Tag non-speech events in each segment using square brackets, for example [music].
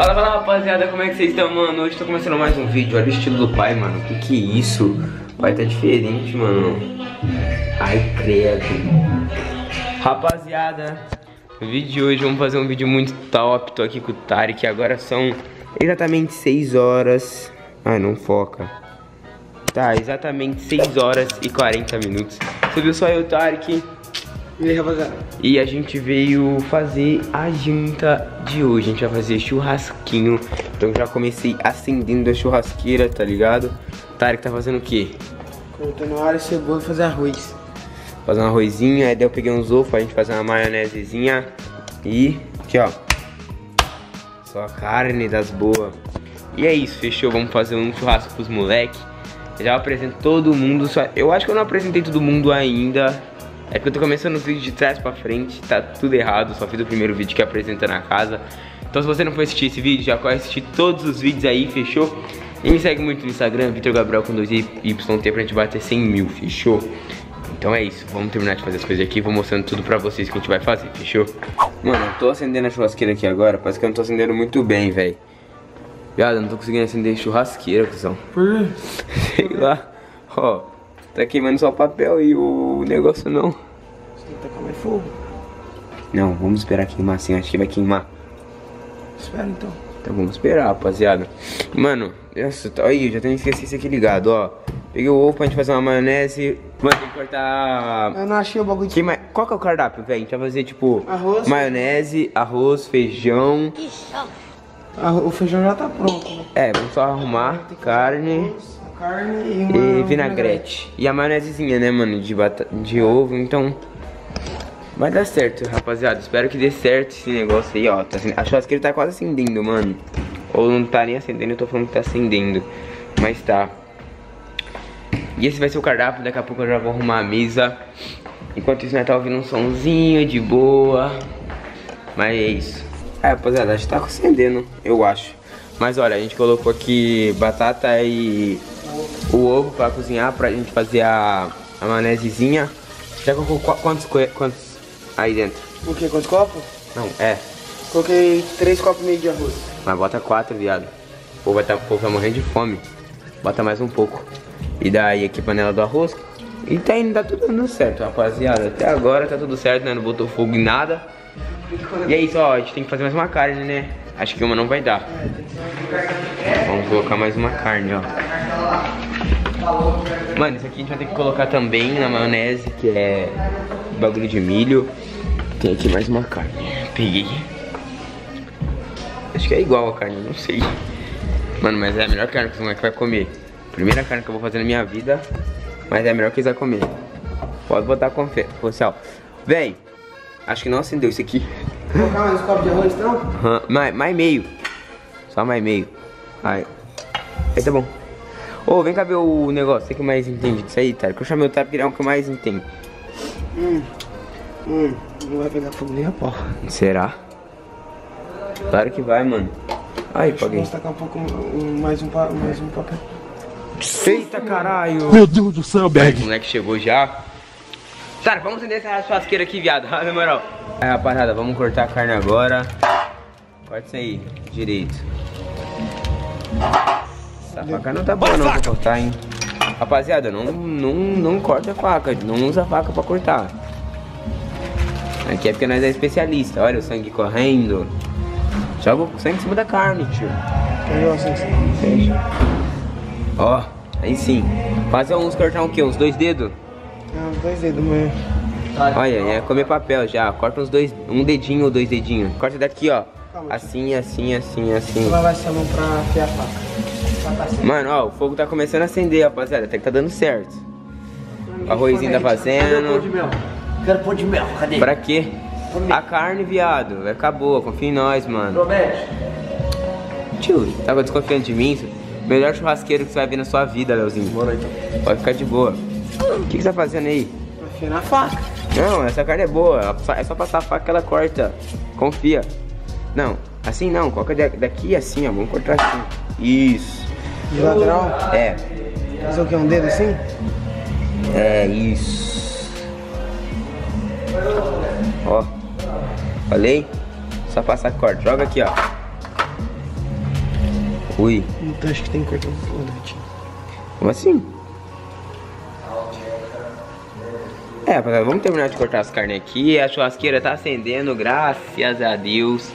Fala, fala rapaziada, como é que vocês estão, mano? Hoje tô começando mais um vídeo, olha o estilo do pai, mano. Que que é isso? O pai tá diferente, mano. Ai, credo. Rapaziada, no vídeo de hoje vamos fazer um vídeo muito top. Tô aqui com o Tarek, agora são exatamente 6 horas. Ai, não foca. Tá, exatamente 6 horas e 40 minutos. Subiu só eu, Tarek e aí, rapaziada? E a gente veio fazer a janta de hoje. A gente vai fazer churrasquinho. Então já comecei acendendo a churrasqueira, tá ligado? Tarek tá fazendo o quê? Cortando alho, cebola e fazer arroz. Fazer um arrozinho, aí daí eu peguei uns ovos pra gente fazer uma maionesezinha. E aqui, ó. Só a carne das boas. E é isso, fechou? Vamos fazer um churrasco pros moleque. Eu já apresento todo mundo. Só... Eu acho que eu não apresentei todo mundo ainda. É porque eu tô começando os vídeos de trás pra frente, tá tudo errado, só fiz o primeiro vídeo que apresenta na casa. Então se você não for assistir esse vídeo, já corre assistir todos os vídeos aí, fechou? E me segue muito no Instagram, Vitor Gabriel com 2YT pra gente bater 100 mil, fechou? Então é isso, vamos terminar de fazer as coisas aqui, vou mostrando tudo pra vocês que a gente vai fazer, fechou? Mano, eu tô acendendo a churrasqueira aqui agora, parece que eu não tô acendendo muito bem, velho. Viado, eu não tô conseguindo acender churrasqueira, cuzão. Por quê? [laughs] Sei lá. Ó, Tá queimando só o papel e o negócio não. Você tem que tacar mais fogo. Não, vamos esperar queimar assim, acho que vai queimar. Espera então. Então vamos esperar, rapaziada. Mano, essa, tá aí, eu já tenho esquecido isso aqui ligado, ó. Peguei o ovo pra gente fazer uma maionese. Mano, tem que cortar. Eu não achei o bagulho de... Ma... Qual que é o cardápio, velho? A gente vai fazer tipo Arroz. maionese, arroz, feijão. Arro- O feijão já tá pronto, né? É, vamos só arrumar carne Arroz, carne e uma... e vinagrete. E a maionesezinha, né, mano? De, bata... de ovo, então. Vai dar certo, rapaziada. Espero que dê certo esse negócio aí, ó. Tá A churrasqueira tá quase acendendo, mano. Ou não tá nem acendendo, eu tô falando que tá acendendo. Mas tá. E esse vai ser o cardápio. Daqui a pouco eu já vou arrumar a mesa. Enquanto isso, nós tá ouvindo um somzinho de boa. Mas é isso. É, rapaziada, acho que tá acendendo, eu acho. Mas olha, a gente colocou aqui batata e o ovo pra cozinhar, pra gente fazer a, a maionesezinha. Já colocou qu- quantos, quantos aí dentro? O quê? Quantos copos? Não, é. Coloquei três copos e meio de arroz. Mas bota quatro, viado. O povo vai, tá, o povo vai morrer de fome. Bota mais um pouco. E daí aqui panela do arroz. E tá indo, tá tudo dando certo, rapaziada. Até agora tá tudo certo, né? Não botou fogo em nada. E é isso, ó. A gente tem que fazer mais uma carne, né? Acho que uma não vai dar. Vamos colocar mais uma carne, ó. Mano, isso aqui a gente vai ter que colocar também na maionese, que é bagulho de milho. Tem aqui mais uma carne. Peguei. Acho que é igual a carne, não sei. Mano, mas é a melhor carne que o moleque vai comer. Primeira carne que eu vou fazer na minha vida. Mas é a melhor que eles vão comer. Pode botar confiança. Social. Véi, acho que não acendeu isso aqui. Colocar mais uns copos de arroz, então? Aham, mais, mais meio. Só mais meio. Aí. Aí tá bom. Ô, vem cá ver o negócio. Você que mais entende disso aí, tá? Que eu chamei o Tarek ele é o que mais entende. Hum. Hum. Não vai pegar fogo nem a pau. Será? Claro que vai, mano. Aí, paguei. Vamos tacar um pouco um- mais, um, mais um papel. Eita caralho! Meu Deus do céu, O Berg. moleque chegou já. Cara, vamos acender essa churrasqueira aqui, viado. Ah, [laughs] Na moral. É, rapaziada, vamos cortar a carne agora. Corta isso aí, direito. Essa faca não tá boa não pra cortar, hein. Rapaziada, não, não, não corta a faca. Não usa a faca pra cortar. Aqui é porque nós é especialista. Olha o sangue correndo. Joga o sangue em cima da carne, tio. Ó, aí sim. Fazer uns cortar um quê? Uns dois dedos? Não, dois dedos, mas... Olha, é comer papel já. Corta uns dois, um dedinho ou dois dedinhos. Corta daqui, ó. Calma, Assim, assim, assim, assim. Lavar essa mão pra afiar a faca. Tá. Mano, ó, o fogo tá começando a acender, rapaziada. Até que tá dando certo. O arrozinho tá Cadê o pão de fazendo. mel? Quero pão de mel, cadê? Pra quê? A carne, viado. Boa, confia em nós, mano. Promete? Tio, tava desconfiando de mim? Melhor churrasqueiro que você vai ver na sua vida, Leozinho. Bora então. Pode ficar de boa. O que, que você tá fazendo aí? Afiar na faca. Não, essa carne é boa. É só passar a faca que ela corta. Confia. Não, assim não. Coloca da- daqui assim, ó. Vamos cortar assim. Isso. De lateral. É. Fazer o que? Um dedo assim? É isso. Ó. Falei? Só passar a corte. Joga aqui, ó. fui. Então acho que tem que cortar um pouco. Como assim? É, rapaziada, vamos terminar de cortar as carnes aqui. A churrasqueira tá acendendo, graças a Deus.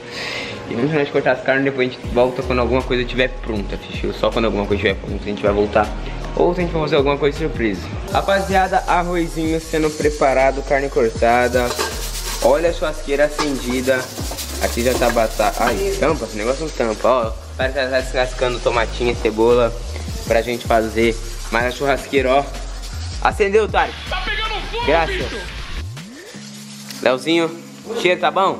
E vamos terminar de cortar as carnes, depois a gente volta quando alguma coisa estiver pronta, fechou? Só quando alguma coisa estiver pronta a gente vai voltar. Ou se a gente for fazer alguma coisa surpresa. Rapaziada, arrozinho sendo preparado, carne cortada. Olha a churrasqueira acendida. Aqui já tá batata. Ai, tampa, esse negócio não tampa, ó. Parece que tá descascando tomatinha, cebola pra gente fazer. Mas a churrasqueira, ó. Acendeu, Tarek. Tá pegando fogo, Graças. Bicho. Leozinho, cheiro tá bom?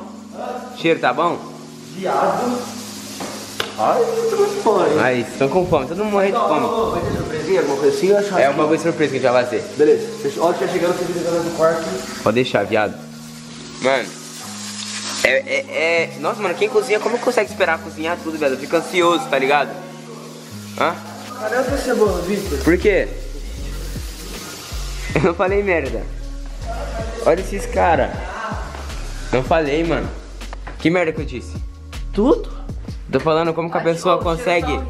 Cheiro tá bom? Viado. Ai, tô com fome. Aí, estão com fome, todo mundo morrendo de fome. Vai ter surpresinha, alguma coisa assim? Ou É uma coisa surpresa que a gente vai fazer. Beleza, olha que tá chegando, você fica no quarto. Pode deixar, viado. Mano, é, é, é, Nossa, mano, quem cozinha, como consegue esperar cozinhar tudo, velho? Fica ansioso, tá ligado? Hã? Cadê a tua cebola, Victor? Por quê? [laughs] Eu não falei merda. Olha esses caras. Não falei, mano. Que merda que eu disse? Tudo? Tô falando como que a pessoa consegue.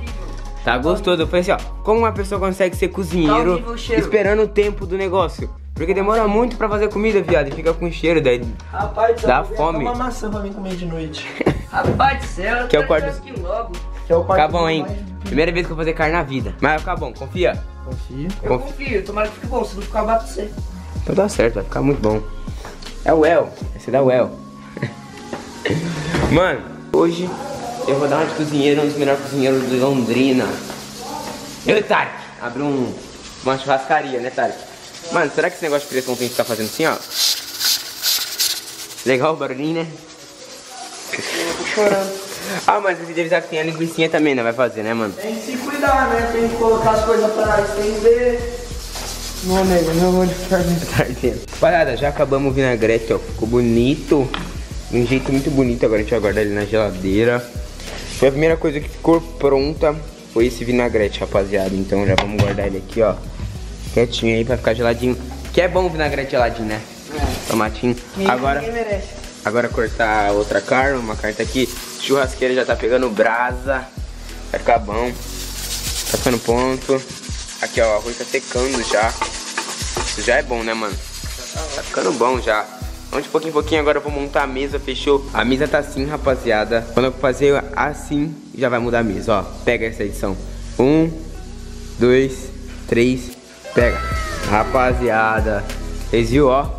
Tá gostoso. Eu falei assim, ó. Como uma pessoa consegue ser cozinheiro esperando o tempo do negócio? Porque demora muito pra fazer comida, viado. E fica com cheiro, daí Rapaz, dá fome. uma maçã pra mim comer de noite. [laughs] Rapaz do céu, Que é o quarto- aqui logo. Que é o quarto Fica bom, hein? mais- Primeira vez que eu vou fazer carne na vida. Mas vai ficar bom, confia. Confia. Eu confio, tomara que fique bom, se não ficar bato você. Então tá certo, vai ficar muito bom. É o El, esse da El. [laughs] Mano, hoje eu vou dar uma de cozinheiro, um dos melhores cozinheiros de Londrina. Eu e Tarek, abri um, uma churrascaria, né, Tarek? Mano, será que esse negócio de pressão tem que ficar fazendo assim, ó? Legal o barulhinho, né? Eu tô chorando. [laughs] Ah, mas você deve avisar que tem a linguiça também, né? Vai fazer, né, mano? Tem que se cuidar, né? Tem que colocar as coisas pra estender. Não, nego, não vou [laughs] ficar Tá ardendo. Rapaziada, já acabamos o vinagrete, ó. Ficou bonito. De um jeito muito bonito. Agora a gente vai guardar ele na geladeira. Foi a primeira coisa que ficou pronta. Foi esse vinagrete, rapaziada. Então já vamos guardar ele aqui, ó. Quietinho aí pra ficar geladinho. Que é bom o vinagrete geladinho, né? Tomatinho. Agora, Ninguém agora cortar outra carne. Uma carne tá aqui. Churrasqueira já tá pegando brasa. Vai ficar bom. Tá ficando pronto. Aqui, ó. O arroz tá secando já. Isso já é bom, né, mano? Tá ficando bom já. Então, de pouquinho em pouquinho, agora eu vou montar a mesa, fechou? A mesa tá assim, rapaziada. Quando eu fazer assim, já vai mudar a mesa, ó. Pega essa edição. Um, dois, três, pega. Rapaziada, vocês viram, ó?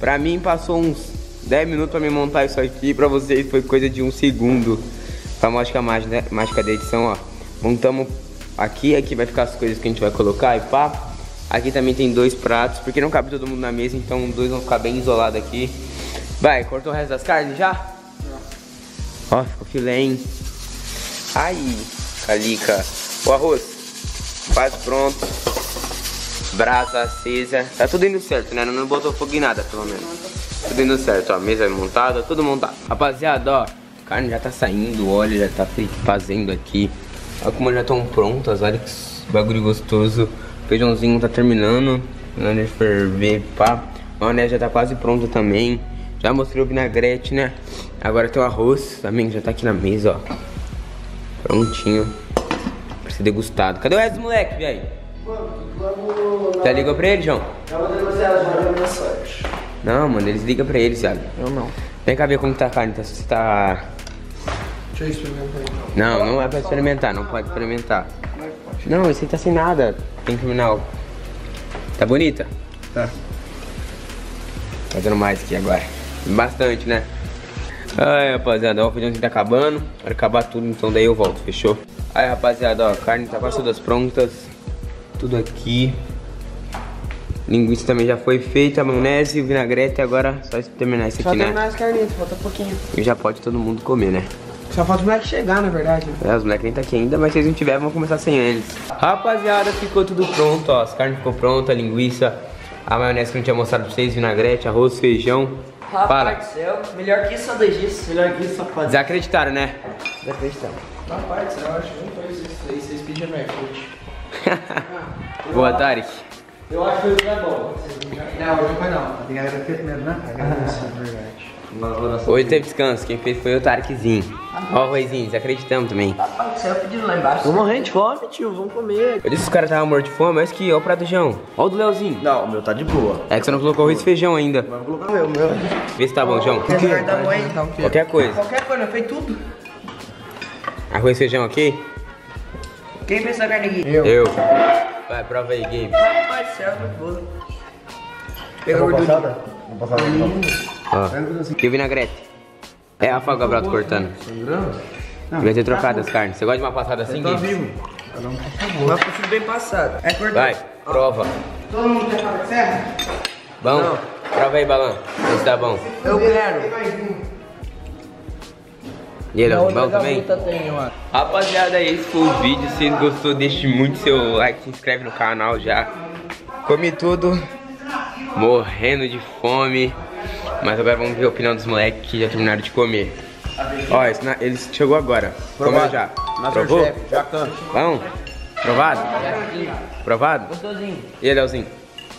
Pra mim passou uns 10 minutos pra me montar isso aqui. Pra vocês foi coisa de um segundo. Pra mágica mágica, né? mágica da edição, ó. Montamos aqui, aqui vai ficar as coisas que a gente vai colocar e pá. Aqui também tem dois pratos, porque não cabe todo mundo na mesa, então dois vão ficar bem isolados aqui. Vai, cortou o resto das carnes já? Ó, ficou filé, hein? Ai, calica. O arroz, quase pronto. Brasa acesa. Tá tudo indo certo, né? Não botou fogo em nada, pelo menos. Tudo indo certo, ó. Mesa montada, tudo montado. Rapaziada, ó. A carne já tá saindo, o óleo já tá fazendo aqui. Olha como já estão prontas, olha que bagulho gostoso. O feijãozinho tá terminando. De ferver, pá. A maionese já tá quase pronta também. Já mostrei o vinagrete, né? Agora tem o arroz também, que já tá aqui na mesa, ó. Prontinho. Pra ser degustado. Cadê o resto dos moleque, velho? Já ligou pra ele, João? Eu vou negociar as horas da mensagem. Não, mano, eles ligam pra eles, sabe? Eu não. Vem cá ver como tá a carne, tá? Se tá... Deixa eu experimentar então. Não, não é pra experimentar, não pode experimentar. Não, esse aí tá sem nada. Tem que terminar. o- Tá bonita? Tá. Fazendo mais aqui agora. Bastante, né? Ai, rapaziada, ó, o feijãozinho tá acabando. Vai acabar tudo, então daí eu volto, fechou? Aí, rapaziada, ó, a carne tá quase todas prontas. Tudo aqui. Linguiça também já foi feita, a maionese, o vinagrete, agora só terminar isso Só aqui, né? terminar as carninhas, falta pouquinho. E já pode todo mundo comer, né? Só falta o moleque chegar, na verdade. É, os moleques nem tá aqui ainda, mas se eles não tiverem, vamos começar sem eles. Rapaziada, ficou tudo pronto, ó. As carnes ficou pronta, a linguiça, a maionese que eu não tinha mostrado pra vocês, vinagrete, arroz, feijão. Rapaz do céu, melhor que isso, sanduíche. Melhor que isso, safado. Desacreditaram, né? Desacreditamos. Rapaz, eu acho que não foi isso aí, vocês pediram no iFood. [laughs] Boa, Tarek. Eu acho que isso é bom. Não, hoje não foi não. Tem que agradecer mesmo, né? Agradecer, é verdade. Hoje teve descanso, quem fez foi o Tarquezinho. Ó o Roizinho, desacreditamos também. Papai do céu pedindo lá embaixo. Tô morrendo de fome, tio. Vamos comer. Eu disse que os caras estavam mortos de fome, mas que, ó o prato do João. Ó o do Leozinho. Não, o meu tá de boa. É que você não colocou arroz e feijão ainda. Vou colocar o meu, o meu. Vê se tá bom, João. Quer tá bom, hein? Qualquer coisa. Qualquer coisa, fez tudo. Arroz e feijão ok? Quem fez essa carne aqui? Eu. Vai, prova aí, Gabe. Papai do céu, muito boa. Pega a Vamos gordura. passada? Vamos passada. Ó. E o vinagrete? É a faca Gabriel cortando. Devia ter trocado as carnes. Você gosta de uma passada assim, Tá Gabe? vivo. Mas foi tudo bem passado. É gordura. Vai, prova. Todo mundo quer faca de serra? Bom? Prova aí, Balão. Vê se tá bom. Eu quero. E ele, outra bom também? tem. Rapaziada, esse foi o vídeo. Se gostou, deixe muito seu like, se inscreve no canal já. Comi tudo, morrendo de fome. Mas agora vamos ver a opinião dos moleques que já terminaram de comer. Ó, esse na- eles chegou agora. Comeu já. Provou? Jacan. Bom? Provado? Provado? Gostosinho. E aí, Leozinho?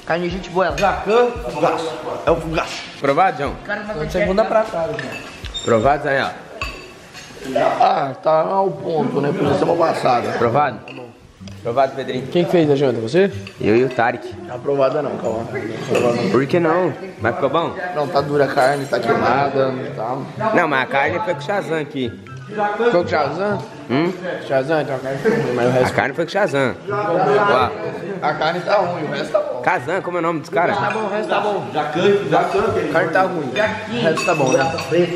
Carne de gente boa. Jacan, fugaço. É o fugaço. Provado, João? Cara, De segunda pra trás, né? Provado, Daniel? Ah, tá ao ponto, né? Por semana passada. Provado? Provado, Pedrinho? Quem que fez a janta? Você? Eu e o Tarek. Não aprovada não, calma. Por que não? Mas ficou bom? Não, tá dura a carne, tá queimada, tá. Não, mas a carne foi com o Shazam aqui. Foi com o Shazam? Hum? Shazam, então a carne foi ruim, mas o A resto. carne foi com o Shazam. A carne tá ruim, o resto tá bom. Kazan, como é o nome dos caras? Tá bom, o resto tá bom. Jacan, Jacan. A carne tá ruim. O resto tá bom, né?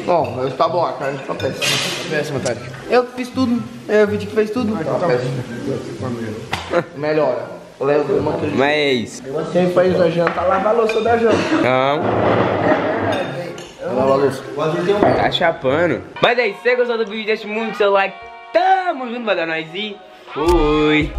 Bom, o resto tá bom, a carne tá péssima. Péssima, Tati. Eu fiz tudo. Eu vi que fez tudo. Tá péssima. Melhora. O deu uma. Mas. Quem fez a janta, lava a louça da janta. Não, Louça. tá chapando. Mas é isso, se você gostou do vídeo, deixe muito seu like. Tamo junto, vai dar nós e fui.